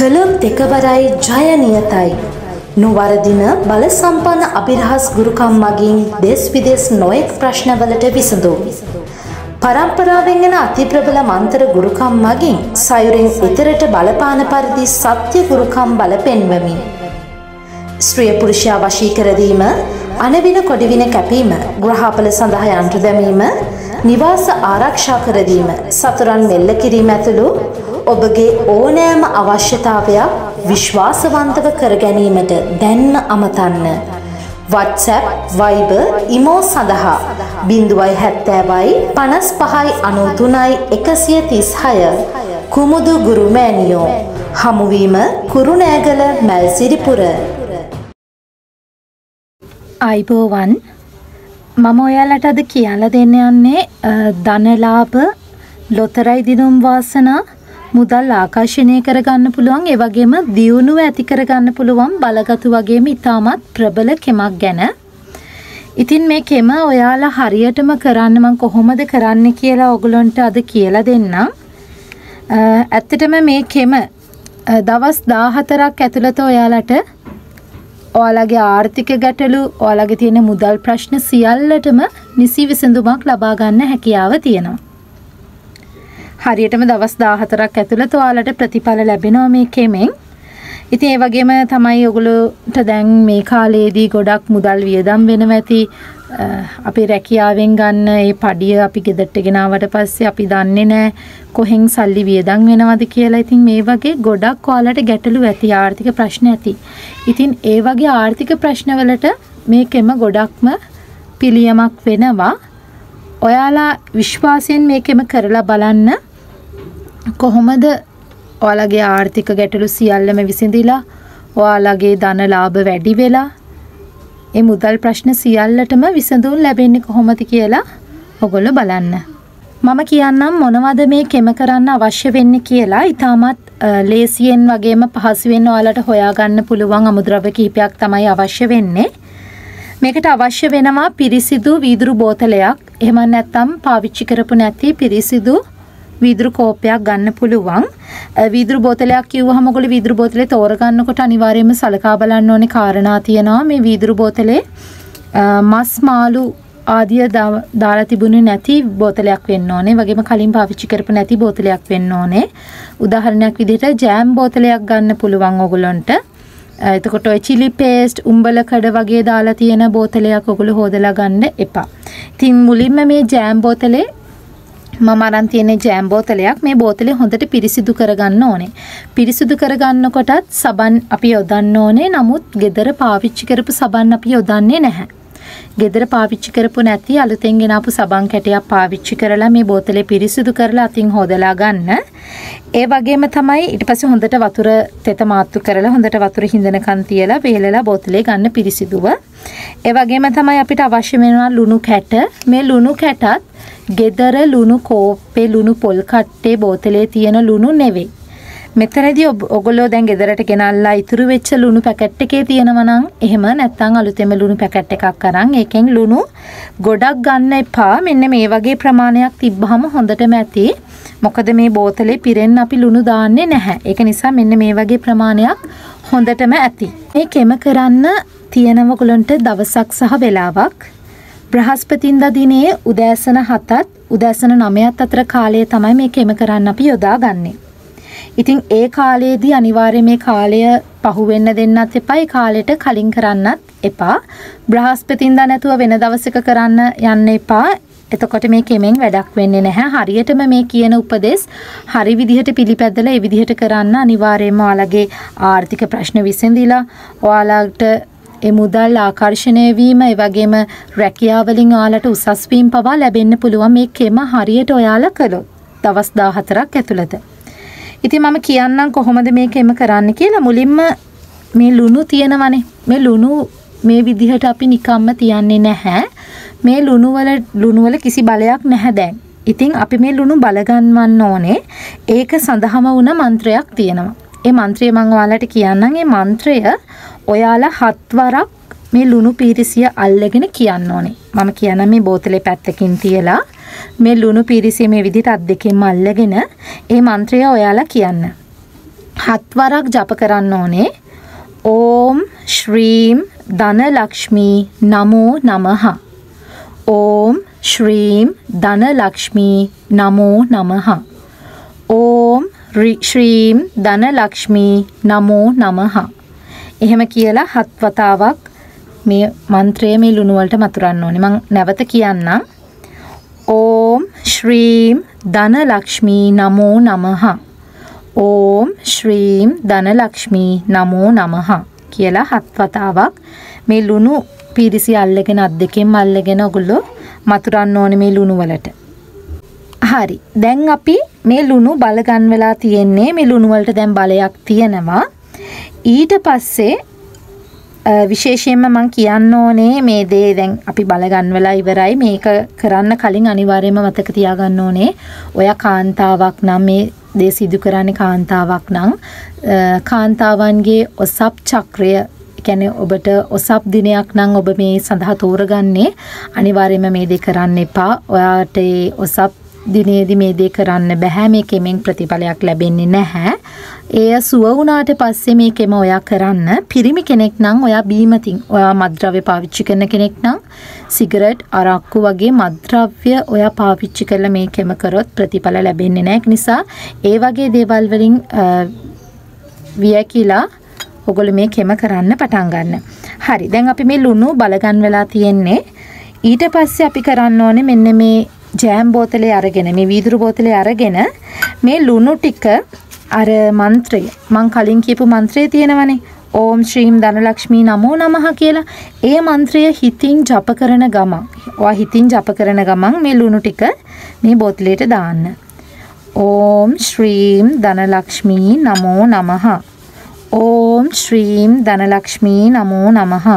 කළොත් දෙකවරයි ජය නියතයි. නොවරදින බල සම්පන්න අභිරහස් ගුරුකම් මගින් දෙස් විදෙස් නොයෙක් ප්‍රශ්නවලට විසඳූ. පරම්පරාවෙන් එන අතිප්‍රබල මන්තර ගුරුකම් මගින් සයුරෙන් ඉතරට බලපාන පරිදි සත්‍ය ගුරුකම් බල පෙන්වමින්. ස්ත්‍රිය පුරුෂයා වශී කරදීම අනවින කොඩිවින කැපීම ග්‍රහාපල සඳහා යන්ත්‍ර දැමීම නිවාස ආරක්ෂා කරදීම සතුරන් මෙල්ල කිරීම ඇතුළු ඔබගේ ඕනෑම අවශ්‍යතාවයක් විශ්වාසවන්තව කර ගැනීමට දැන්ම අමතන්න. WhatsApp, Viber, ඉමෝ සඳහා බිඳුවයි හැත්තෑවයි පනස් පහයි අනුතුනයි එකසිය තිස්හය කුමුදු ගුරුමෑනියෝ හමුවීම කුරුණෑගල මැල්සිරිපුර. අයිබෝවන් මම ඔයාලට අද කියල දෙන්න යන්නේ ධනලාභ ලොතරයි දිනුම් වාසනා මුදල් ආකර්ශණය කරගන්න පුළුවන් ඒ වගේම දියුණුව ඇති කරගන්න පුළුවන් බලගතු වගේම ඉතාමත් ප්‍රබල කෙමක් ගැන. ඉතින් මේ කෙම ඔයාලා හරියටම කරන්න මං කොහොමද කරන්න කියලා ඔගලොන්ට අද කියලා දෙන්නම්. ඇත්තටම මේ කෙම දවස් 14ක් ඇතුළත ඔයාලට ඔයාලගේ ආර්ථික ගැටලු ඔයාලගේ තියෙන මුදල් ප්‍රශ්න සියල්ලටම නිසි විසඳුමක් ලබා ගන්න හැකියාව තියෙනවා. හරියටම දවස් 14ක් ඇතුළත ඔයාලට ප්‍රතිඵල ලැබෙනවා මේ කෙමෙන්. ඉතින් ඒ වගේම තමයි ඔගොල්ලෝට දැන් මේ කාලේදී ගොඩක් මුදල් වියදම් වෙනවා ඇති අපි රැකියාවෙන් ගන්න ඒ පඩිය අපි ගෙදරට ගෙනාවට පස්සේ අපි දන්නේ නැහැ කොහෙන් සල්ලි වියදම් වෙනවද කියලා. ඉතින් මේ වගේ ගොඩක් ඔයාලට ගැටලු ඇති ආර්ථික ප්‍රශ්න ඇති. ඉතින් ඒ වගේ ආර්ථික ප්‍රශ්නවලට මේකෙම ගොඩක්ම පිළියමක් වෙනවා. ඔයාලා විශ්වාසයෙන් මේකෙම කරලා බලන්න කොහොමද ඔයාලගේ ආර්ථික ගැටලු සියල්ලම විසඳිලා ඔයාලගේ ධන ලාභ වැඩි වෙලා ඒ මුදල් ප්‍රශ්න සියල්ලටම විසඳුම් ලැබෙන්නේ කොහොමද කියලා ඔගොල්ලෝ බලන්න. මම කියන්නම් මොනවද මේ කෙම කරන්න අවශ්‍ය වෙන්නේ කියලා. ඊටමත් ලේසියෙන් වගේම පහසුවෙන් ඔයාලට හොයාගන්න පුළුවන් අමුද්‍රව්‍ය කිහිපයක් තමයි අවශ්‍ය වෙන්නේ. මේකට අවශ්‍ය වෙනවා පිරිසිදු වීදුරු බෝතලයක්. එහෙම නැත්නම් පාවිච්චි කරපු නැති පිරිසිදු වීදුරු කෝපයක් ගන්න පුළුවන්. වීදුරු බෝතලයක් කිව්වහම ඔයගොල්ලෝ වීදුරු බෝතලේ තෝරගන්නකොට අනිවාර්යයෙන්ම සලකා බලන්න ඕනේ කාරණා තියෙනවා. මේ වීදුරු බෝතලේ මස් මාළු ආදිය දාලා තිබුණේ නැති බෝතලයක් වෙන්න ඕනේ. වගේම කලින් පාවිච්චි කරපු නැති බෝතලයක් වෙන්න ඕනේ. උදාහරණයක් විදිහට ජෑම් බෝතලයක් ගන්න පුළුවන් ඔයගොල්ලන්ට. එතකොට ඔය චිලි පේස්ට් උඹල කඩ වගේ දාලා තියෙන බෝතලයක් ඔගොල්ලෝ හොදලා ගන්න එපා. ඉතින් මුලින්ම මේ ජෑම් බෝතලේ මම අරන් තියෙන ජෑම් බෝතලයක් මේ බෝතලේ හොඳට පිරිසිදු කරගන්න ඕනේ. පිරිසිදු කරගන්නකොටත් සබන් අපි යොදන්න ඕනේ. නමුත් ගෙදර පාවිච්චි කරපු සබන් අපි යොදන්නේ නැහැ. ගෙදර පාවිච්චි කරපු නැති අලුතෙන් ගෙනාපු සබන් කැටයක් පාවිච්චි කරලා මේ බෝතලේ පිරිසිදු කරලා අතින් හොදලා ගන්න. ඒ වගේම තමයි ඊට පස්සේ හොඳට වතුර තෙත මාත්තු කරලා හොඳට වතුර හිඳනකන් තියලා වේලලා බෝතලේ ගන්න පිරිසිදුව. ඒ වගේම තමයි අපිට අවශ්‍ය වෙනවා ලුණු කැට. මේ ලුණු කැටත් ගෙදර ලුණු කෝප්පේ ලුණු පොල් කට්ටේ බෝතලේ තියෙන ලුණු නෙවෙයි. මෙතනදී ඔගොල්ලෝ දැන් ගෙදරට ගෙනල්ලා ඉතුරු වෙච්ච ලුණු පැකට් එකේ තියෙනවා නම් එහෙම නැත්නම් අලුතෙන්ම ලුණු පැකට් එකක් අරන් ඒකෙන් ලුණු ගොඩක් ගන්න එපා. මෙන්න මේ වගේ ප්‍රමාණයක් තිබ්බහම හොඳටම ඇති. මොකද මේ බෝතලේ පිරෙන්න අපි ලුණු දාන්නේ නැහැ. ඒක නිසා මෙන්න මේ වගේ ප්‍රමාණයක් හොඳටම ඇති. මේ කෙම කරන්න තියෙනව ඔයගලන්ට දවසක් සහ වෙලාවක් බ්‍රහස්පතින්දා දිනේ උදෑසන 7ත් උදෑසන 9ත් අතර කාලය තමයි මේ කෙම කරන්න අපි යොදාගන්නේ. ඉතින් ඒ කාලයේදී අනිවාර්යයෙන් මේ කාලය පහු වෙන්න දෙන්නත් එපා. ඒ කාලෙට කලින් කරන්නත් එපා. බ්‍රහස්පතින්දා නැතුව වෙන දවසක කරන්න යන්න එපා. එතකොට මේ කෙමෙන් වැඩක් වෙන්නේ නැහැ. හරියටම මේ කියන උපදෙස් හරි විදිහට පිළිපැදලා ඒ විදිහට කරන්න අනිවාර්යයෙන්ම ඔයාලගේ ආර්ථික ප්‍රශ්න විසඳිලා ඔයාලට ඒ මුදල් ආකර්ෂණය වීම ඒ වගේම රැකියාව වලින් ඔයාලට උසස් වීම පවා ලැබෙන්න පුළුවන් මේ කෙම හරියට ඔයාලා කළොත් දවස් 14ක් ඇතුළත. ඉතින් මම කියන්නම් කොහොමද මේ කෙම කරන්න කියලා මුලින්ම මේ ලුණු තියෙනවනේ. මේ ලුණු මේ විදිහට අපි නිකම්ම තියන්නේ නැහැ. මේ ලුණු වල ලුණු වල කිසි බලයක් නැහැ දැන්. ඉතින් අපි මේ ලුණු බලගන්වන්න ඕනේ. ඒක සඳහාම වුණ මන්ත්‍රයක් තියෙනවා. ඒ මන්ත්‍රය මම ඔයාලට කියන්නම්. ඒ මන්ත්‍රය ඔයාලා හත්වරක් මේ ලුණු පීරිසිය අල්ලගෙන කියන්න ඕනේ. මම කියන්න මේ බෝතලේ පැත්තකින් තියලා මේ ලුණු පීරිසිය මේ විදිහට අත් දෙකෙන්ම අල්ලගෙන ඒ මන්ත්‍රය ඔයාලා කියන්න. හත්වරක් ජප කරන්න ඕනේ ඕම් ශ්‍රීම් ධනලක්ෂ්මී නමෝ නමහ ඕම් ශ්‍රීම් ධනලක්ෂ්මී නමෝ නමහ ඕම් ශ්‍රීම් ධනලක්ෂ්මී නමෝ නමහ එහෙම කියලා හත් වතාවක් මේ මන්ත්‍රය මේ ලුණුවලට මතුරන්න ඕනේ. මං නැවත කියන්නම්. ඕම් ශ්‍රීම් ධනලක්ෂ්මී නමෝ නමහ. ඕම් ශ්‍රීම් ධනලක්ෂ්මී නමෝ නමහ කියලා හත් වතාවක් මේ ලුණු පිරිසි අල්ලගෙන අත් දෙකෙන් අල්ලගෙන ඔගොල්ලෝ මතුරන්න ඕනේ මේ ලුණු වලට. හරි. දැන් අපි මේ ලුණු බල ගන්න වෙලා තියෙන්නේ මේ ලුණු වලට දැන් බලයක් තියෙනවා. ඊට පස්සේ විශේෂයෙන්ම මං කියන්න ඕනේ මේ දේ දැන් අපි බලගන්න වෙලා ඉවරයි මේක කරන්න කලින් අනිවාර්යයෙන්ම මතක තියාගන්න ඕනේ ඔය කාන්තාවක් නම් මේ දේ සිදු කරන්නේ කාන්තාවක් නම් කාන්තාවන්ගේ ඔසප් චක්‍රය කියන්නේ ඔබට ඔසප් දිනයක් නම් ඔබ මේ සඳහා තෝරගන්නේ අනිවාර්යයෙන්ම මේ දේ කරන්න එපා. ඔයාට ඔසප් දිනේදී මේ දේ කරන්න බෑ මේ කෙමෙන් ප්‍රතිඵලයක් ලැබෙන්නේ නැහැ. එය සුව වුණාට පස්සේ මේ කෙම ඔයා කරන්න පිරිමි කෙනෙක් නම් ඔයා බීමතින් ඔයා මත්ද්‍රව්‍ය පාවිච්චි කරන කෙනෙක් නම් සිගරට් අරක්කු වගේ මත්ද්‍රව්‍ය ඔයා පාවිච්චි කරලා මේ කෙම කරොත් ප්‍රතිඵල ලැබෙන්නේ නැහැ. නිසා ඒ වගේ දේවල් වලින් වියකිලා ඔගොල්ලෝ මේ කෙම කරන්න පටන් ගන්න. හරි. දැන් අපි මේ ලුණු බලගන් වෙලා තියෙන්නේ. ඊට පස්සේ අපි කරන්න ඕනේ මෙන්න මේ ජෑම් බෝතලේ අරගෙන මේ වීදුරු බෝතලේ අරගෙන මේ ලුණු ටික අර මන්ත්‍රය මං කලින් කියපු මන්ත්‍රය තියෙනවනේ. ඕම් ශ්‍රීම් ධනලක්ෂ්මී නමෝ නමහ කියලා. ඒ මන්ත්‍රය හිතින් ජප කරන ගමන් ඔයා හිතින් ජප කරන ගමන් මේ ලුණු ටික මේ බෝතලයට දාන්න. ඕම් ශ්‍රීම් ධනලක්ෂ්මී නමෝ නමහ ඕම් ශ්‍රීම් ධනලක්ෂ්මී නමෝ නමහ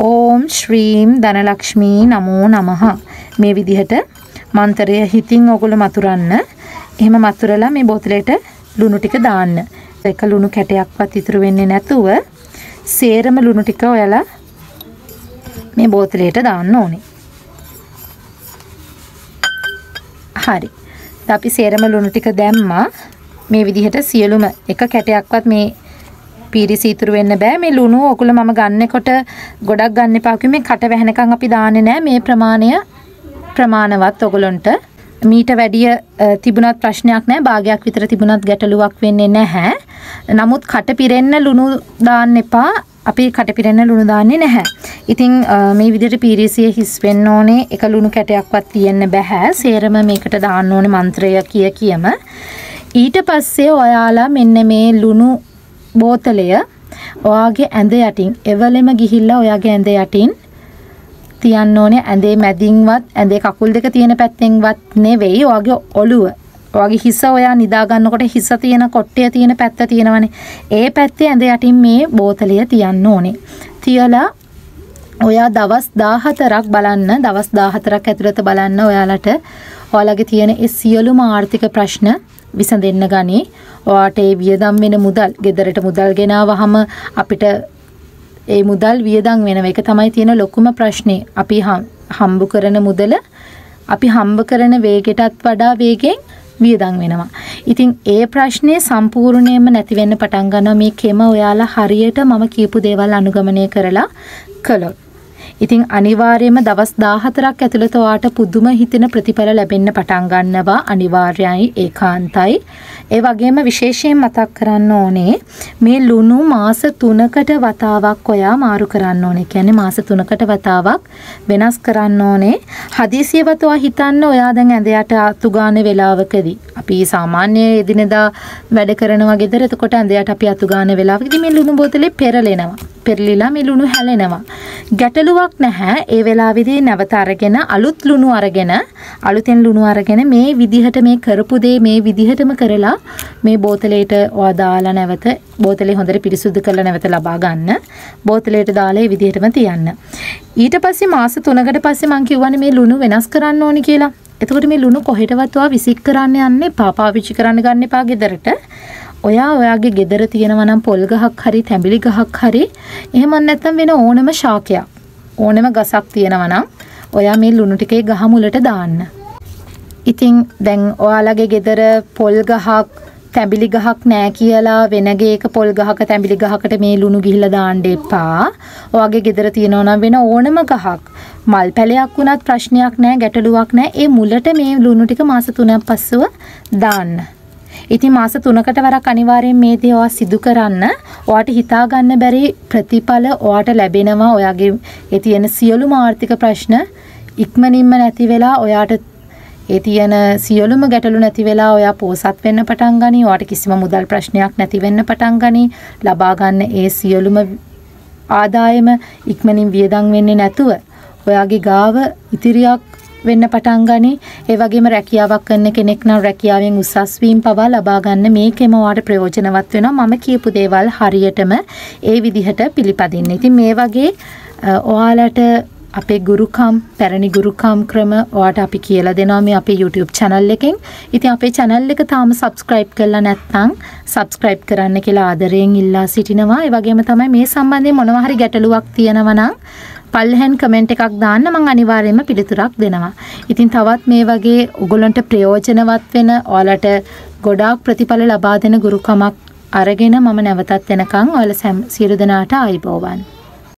ඕම් ශ්‍රීම් ධනලක්ෂ්මී නමෝ නමහ මේ විදිහට මන්තරය හිතින් ඔගොල්ලෝ මතුරන්න. එහෙම මතුරලා මේ බෝතලයට ලුණු ටික දාන්න. එක ලුණු කැටයක්වත් ඉතුරු වෙන්නේ නැතුව සේරම ලුණු ටික ඔයාලා මේ බෝතලයට දාන්න ඕනේ. හරි. අපි සේරම ලුණු ටික දැම්මා. මේ විදිහට සියලුම එක කැටයක්වත් මේ පීරිසි ඉතුරු වෙන්න බෑ මේ ලුණු ඔකුල මම ගන්නකොට ගොඩක් ගන්න එපා කිව්වේ මේ කට වැහෙනකන් අපි දාන්නේ නෑ මේ ප්‍රමාණය ප්‍රමාණවත් ඔගොලොන්ට මීට වැඩිය තිබුණත් ප්‍රශ්නයක් නෑ භාගයක් විතර තිබුණත් ගැටලුවක් වෙන්නේ නැහැ. නමුත් කට පිරෙන්න ලුණු දාන්න එපා. අපි කට පිරෙන්න ලුණු දාන්නේ නැහැ. ඉතින් මේ විදිහට පීරිසිය හිස් වෙන්න ඕනේ. එක ලුණු කැටයක්වත් තියෙන්න බෑ. සේරම මේකට දාන්න ඕනේ මන්ත්‍රය කිය කියම. ඊට පස්සේ ඔයාලා මෙන්න මේ ලුණු බෝතලය ඔයාගේ ඇඳ යටින් එවලෙම ගිහිල්ලා ඔයාගේ ඇඳ යටින් තියන්න ඕනේ ඇඳේ මැදින්වත් ඇඳේ කකුල් දෙක තියෙන පැත්තෙන්වත් නෙවෙයි ඔයාගේ ඔළුව. ඔයාගේ හිස ඔයා නිදා ගන්නකොට හිස තියෙන කොට්ටය තියෙන පැත්ත තියෙනවනේ. ඒ පැත්තේ ඇඳ යටින් මේ බෝතලය තියන්න ඕනේ. තියලා ඔයා දවස් 14ක් බලන්න දවස් 14ක් ඇතුළත බලන්න ඔයාලට ඔයාලගේ තියෙන ඒ සියලුම ආර්ථික ප්‍රශ්න විසඳෙන්න ගනී. ඔයාට ඒ වියදම් වෙන මුදල්, ගෙදරට මුදල් ගෙනාවහම අපිට ඒ මුදල් වියදම් වෙනව එක තමයි තියෙන ලොකුම ප්‍රශ්නේ. අපි හම්බ කරන මුදල අපි හම්බ කරන වේගයටත් වඩා වේගෙන් වියදම් වෙනවා. ඉතින් ඒ ප්‍රශ්නේ සම්පූර්ණයෙන්ම නැති වෙන්න පටන් ගන්නවා මේ කෙම ඔයාලා හරියට මම කියපු දේවල් අනුගමනය කරලා කළොත්. ඉතින් අනිවාර්යයෙන්ම දවස් 14ක් ඇතුළත ඔයාට පුදුම හිතෙන ප්‍රතිඵල ලැබෙන්න පටන් ගන්නවා අනිවාර්යයි ඒකාන්තයි. ඒ වගේම විශේෂයෙන් මතක් කරන්න ඕනේ මේ ලුණු මාස 3කට වතාවක් ඔයා මාරු කරන්න ඕනේ. කියන්නේ මාස 3කට වතාවක් වෙනස් කරන්න ඕනේ. හදිසියවත් ඔයා හිතන්න ඔයා දැන් ඇඳ යට අතු ගන්න වෙලාවකදී අපි සාමාන්‍ය එදිනෙදා වැඩ කරනවා ගෙදර එතකොට ඇඳ යට අපි අතු ගන්න වෙලාවකදී මේ ලුණු බෝතලේ පෙරලෙනවා. පෙරලිලා මේ ලුණු හැලෙනවා. ගැටලුවක් නැහැ. ඒ වෙලාවේදී නැවත අරගෙන අලුත් ලුණු අරගෙන අලුතෙන් ලුණු අරගෙන මේ විදිහට මේ කරපු දේ මේ විදිහටම කරලා මේ බෝතලයට ඔයා දාලා නැවත බෝතලේ හොඳට පිරිසුදු කරලා නැවත ලබා ගන්න. බෝතලයට දාලා ඒ විදිහටම තියන්න. ඊට පස්සේ මාස 3කට පස්සේ මම කියවනේ මේ ලුණු වෙනස් කරන්න ඕනි කියලා. එතකොට මේ ලුණු කොහෙටවත් ඔයා විසික් කරන්න යන්න එපා. පාවිච්චි කරන්න ගන්න එපා ගෙදරට. ඔයා ඔයාගේ ගෙදර තියෙනවා නම් පොල් ගහක් හරි තැඹිලි ගහක් හරි එහෙම නැත්නම් වෙන ඕනම ශාකයක් ඕනම ගසක් තියෙනවා නම් ඔයා මේ ලුණු ටිකේ ගහ මුලට දාන්න. ඉතින් දැන් ඔයාලගේ ගෙදර පොල් ගහක් තැඹිලි ගහක් නෑ කියලා වෙනගේක පොල් ගහක තැඹිලි ගහකට මේ ලුණු ගිහිල්ලා දාන්න එපා. ඔයගේ ගෙදර තියෙනවා නම් වෙන ඕනම ගහක් මල් පැලයක් වුණත් ප්‍රශ්නයක් නෑ ගැටලුවක් නෑ. ඒ මුලට මේ ලුණු ටික මාස 3ක් පස්සුව දාන්න. ඉතින් මාස 3කට වරක් අනිවාර්යෙන් මේ දේ ඔයා සිදු කරන්න. ඔයාට හිතා ගන්න බැරි ප්‍රතිඵල ඔයාට ලැබෙනවා. ඔයාගේ ඒ තියෙන සියලුම ආර්ථික ප්‍රශ්න ඉක්මනින්ම නැති වෙලා ඔයාට ඒ තියෙන සියලුම ගැටලු නැති වෙලා ඔයා පෝසත් වෙන්න පටන් ගනී. ඔයාට කිසිම මුදල් ප්‍රශ්නයක් නැති වෙන්න පටන් ගනී. ලබා ගන්න ඒ සියලුම ආදායම ඉක්මනින් වියදම් වෙන්නේ නැතුව ඔයාගේ ගාව ඉතිරියක් වෙන්න පටන් ගනී. ඒ වගේම රැකියාවක් කරන කෙනෙක් නම් රැකියාවෙන් උසස් වීම පවා ලබා ගන්න මේකෙම ඔයාට ප්‍රයෝජනවත් වෙනවා. මම කියපු දේවල් හරියටම ඒ විදිහට පිළිපදින්න. ඉතින් මේ වගේ ඔයාලට අපේ ගුරුකම් පැරණි ගුරුකම් ක්‍රම ඔයාට අපි කියලා දෙනවා මේ අපේ YouTube channel එකෙන්. ඉතින් අපේ channel එක තාම subscribe කරලා නැත්නම් subscribe කරන්න කියලා ආදරයෙන් ඉල්ලා සිටිනවා. ඒ වගේම තමයි මේ සම්බන්ධයෙන් මොනවා හරි ගැටලුවක් තියෙනවා නම් පල්ලෙහෙන් කමෙන්ට් එකක් දාන්න මම අනිවාර්යයෙන්ම පිළිතුරක් දෙනවා. ඉතින් තවත් මේ වගේ ඔගොල්ලන්ට ප්‍රයෝජනවත් වෙන ඔයාලට ගොඩාක් ප්‍රතිඵල ලබා දෙන ගුරුකමක් අරගෙන මම නැවතත් එනකන් ඔයාලා සියලු දෙනාට ආයිබෝවන්.